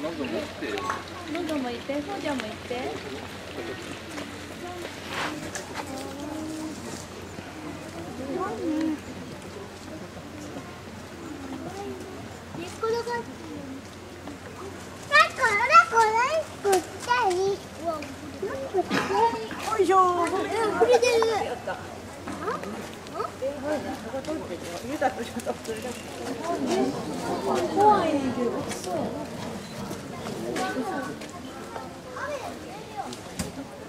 喉持って喉もいて、そうちゃんもいて。よいしょ触れてる。怖い、そう。雨かな入っちゃ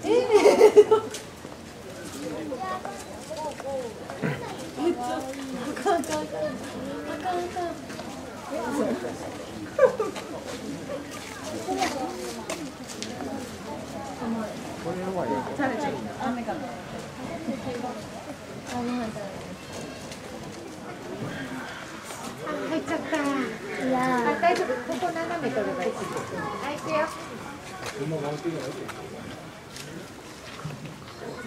った。いや大丈夫、ここ斜め取ればいい。はい、行くよ。